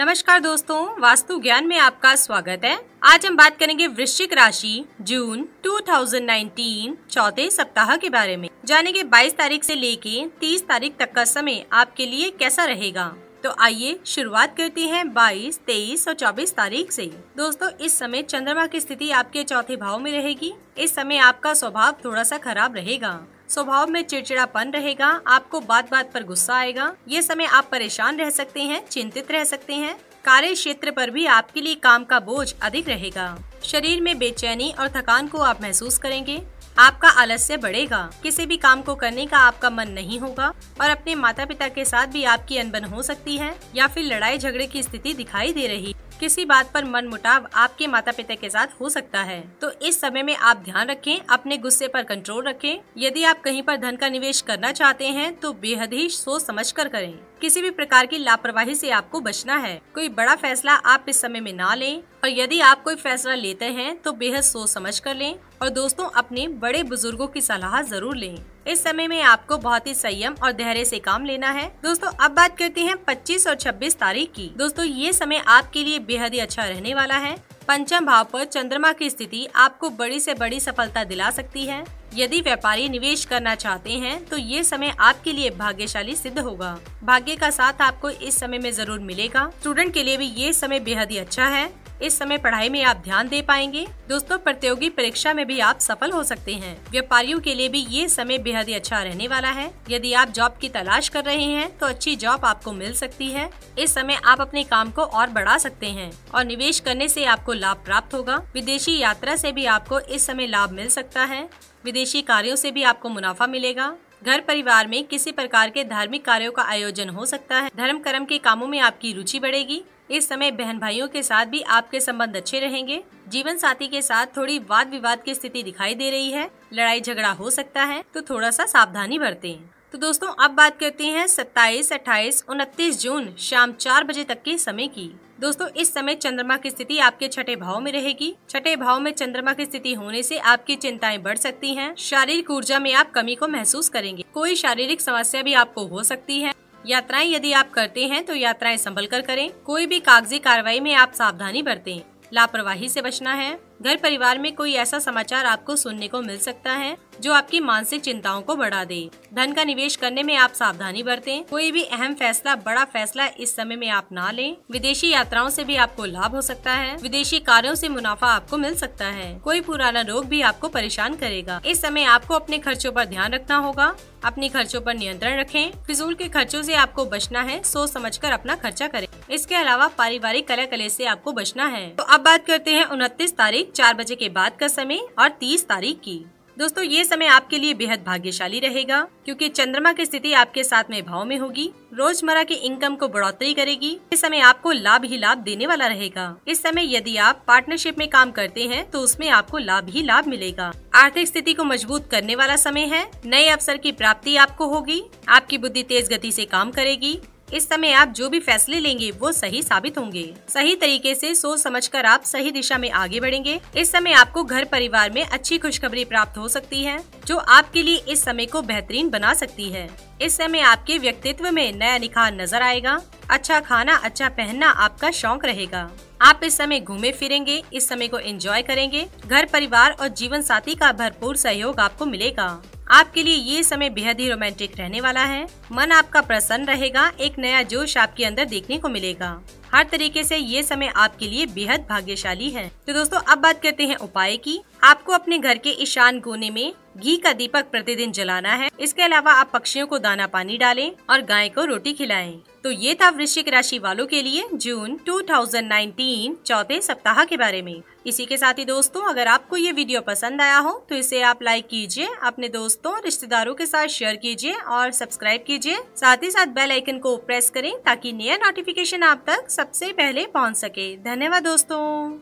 नमस्कार दोस्तों वास्तु ज्ञान में आपका स्वागत है। आज हम बात करेंगे वृश्चिक राशि जून 2019 चौथे सप्ताह के बारे में। जानेंगे 22 तारीख से लेके 30 तारीख तक का समय आपके लिए कैसा रहेगा। तो आइए शुरुआत करते हैं 22, 23 और 24 तारीख से। दोस्तों इस समय चंद्रमा की स्थिति आपके चौथे भाव में रहेगी। इस समय आपका स्वभाव थोड़ा सा खराब रहेगा। स्वभाव में चिड़चिड़ापन रहेगा, आपको बात बात पर गुस्सा आएगा, ये समय आप परेशान रह सकते हैं, चिंतित रह सकते हैं। कार्य क्षेत्र पर भी आपके लिए काम का बोझ अधिक रहेगा। शरीर में बेचैनी और थकान को आप महसूस करेंगे। आपका आलस्य बढ़ेगा। किसी भी काम को करने का आपका मन नहीं होगा और अपने माता पिता के साथ भी आपकी अनबन हो सकती है या फिर लड़ाई झगड़े की स्थिति दिखाई दे रही। किसी बात पर मन मुटाव आपके माता पिता के साथ हो सकता है। तो इस समय में आप ध्यान रखें, अपने गुस्से पर कंट्रोल रखें। यदि आप कहीं पर धन का निवेश करना चाहते हैं तो बेहद ही सोच समझ कर। करें किसी भी प्रकार की लापरवाही से आपको बचना है। कोई बड़ा फैसला आप इस समय में ना लें, और यदि आप कोई फैसला लेते हैं तो बेहद सोच समझ कर लें। और दोस्तों, अपने बड़े बुज़ुर्गों की सलाह ज़रूर लें। इस समय में आपको बहुत ही संयम और धैर्य से काम लेना है। दोस्तों, अब बात करते हैं 25 और 26 तारीख की। दोस्तों, ये समय आपके लिए बेहद ही अच्छा रहने वाला है। पंचम भाव पर चंद्रमा की स्थिति आपको बड़ी से बड़ी सफलता दिला सकती है। यदि व्यापारी निवेश करना चाहते हैं तो ये समय आपके लिए भाग्यशाली सिद्ध होगा। भाग्य का साथ आपको इस समय में ज़रूर मिलेगा। स्टूडेंट के लिए भी ये समय बेहद ही अच्छा है। इस समय पढ़ाई में आप ध्यान दे पाएँगे। दोस्तों, प्रतियोगी परीक्षा में भी आप सफल हो सकते हैं। व्यापारियों के लिए भी ये समय बेहद ही अच्छा रहने वाला है। यदि आप जॉब की तलाश कर रहे हैं तो अच्छी जॉब आपको मिल सकती है। इस समय आप अपने काम को और बढ़ा सकते हैं और निवेश करने से आपको लाभ प्राप्त होगा। विदेशी यात्रा से भी आपको इस समय लाभ मिल सकता है। विदेशी कार्यों से भी आपको मुनाफा मिलेगा। घर परिवार में किसी प्रकार के धार्मिक कार्यों का आयोजन हो सकता है। धर्म कर्म के कामों में आपकी रुचि बढ़ेगी। इस समय बहन भाइयों के साथ भी आपके संबंध अच्छे रहेंगे। जीवन साथी के साथ थोड़ी वाद विवाद की स्थिति दिखाई दे रही है। लड़ाई झगड़ा हो सकता है तो थोड़ा सा सावधानी बरतें। तो दोस्तों अब बात करते हैं 27, 28, 29 जून शाम चार बजे तक के समय की। दोस्तों, इस समय चंद्रमा की स्थिति आपके छठे भाव में रहेगी। छठे भाव में चंद्रमा की स्थिति होने से आपकी चिंताएँ बढ़ सकती हैं। शारीरिक ऊर्जा में आप कमी को महसूस करेंगे। कोई शारीरिक समस्या भी आपको हो सकती है। यात्राएँ यदि आप करते हैं तो यात्राएँ संभल कर करें। कोई भी कागज़ी कार्रवाई में आप सावधानी बरतें। लापरवाही से बचना है। घर परिवार में कोई ऐसा समाचार आपको सुनने को मिल सकता है। जो आपकी मानसिक चिंताओं को बढ़ा दे। धन का निवेश करने में आप सावधानी बरतें। कोई भी अहम फैसला, बड़ा फैसला इस समय में आप ना लें। विदेशी यात्राओं से भी आपको लाभ हो सकता है। विदेशी कार्यों से मुनाफा आपको मिल सकता है। कोई पुराना रोग भी आपको परेशान करेगा। इस समय आपको अपने खर्चों पर ध्यान रखना होगा। अपने खर्चों पर नियंत्रण रखें। फिजूल के खर्चों से आपको बचना है। सोच समझकर अपना खर्चा करें। इसके अलावा पारिवारिक कला कले से आपको बचना है। तो अब बात करते हैं उनतीस तारीख, चार बजे के बाद का समय और तीस तारीख की। दोस्तों, ये समय आपके लिए बेहद भाग्यशाली रहेगा, क्योंकि चंद्रमा की स्थिति आपके साथ में भाव में होगी, रोज़मर्रा की इनकम को बढ़ोतरी करेगी, इस समय आपको लाभ ही लाभ देने वाला रहेगा। इस समय यदि आप पार्टनरशिप में काम करते हैं तो उसमें आपको लाभ ही लाभ मिलेगा। आर्थिक स्थिति को मज़बूत करने वाला समय है, नए अवसर की प्राप्ति आपको होगी, आपकी बुद्धि तेज गति से काम करेगी इस समय आप जो भी फैसले लेंगे, वो सही साबित होंगे। सही तरीके से सोच समझकर आप सही दिशा में आगे बढ़ेंगे। इस समय आपको घर परिवार में अच्छी खुशखबरी प्राप्त हो सकती है, जो आपके लिए इस समय को बेहतरीन बना सकती है। इस समय आपके व्यक्तित्व में नया निखार नज़र आएगा। अच्छा खाना अच्छा पहनना आपका शौक रहेगा। आप इस समय घूमे फिरेंगे, इस समय को एंजॉय करेंगे। घर परिवार और जीवन साथी का भरपूर सहयोग आपको मिलेगा। आपके लिए ये समय बेहद ही रोमांटिक रहने वाला है। मन आपका प्रसन्न रहेगा, एक नया जोश आपके अंदर देखने को मिलेगा। हर तरीके से ये समय आपके लिए बेहद भाग्यशाली है। तो दोस्तों, अब बात करते हैं उपाय की। आपको अपने घर के ईशान कोने में घी का दीपक प्रतिदिन जलाना है। इसके अलावा आप पक्षियों को दाना पानी डालें और गाय को रोटी खिलाएँ। तो ये था वृश्चिक राशि वालों के लिए जून 2019 चौथे सप्ताह के बारे में। इसी के साथ ही दोस्तों, अगर आपको ये वीडियो पसंद आया हो तो इसे आप लाइक कीजिए, अपने दोस्तों रिश्तेदारों के साथ शेयर कीजिए और सब्सक्राइब कीजिए। साथ ही साथ बेल आइकन को प्रेस करें ताकि नया नोटिफिकेशन आप तक सबसे पहले पहुँच सके। धन्यवाद दोस्तों।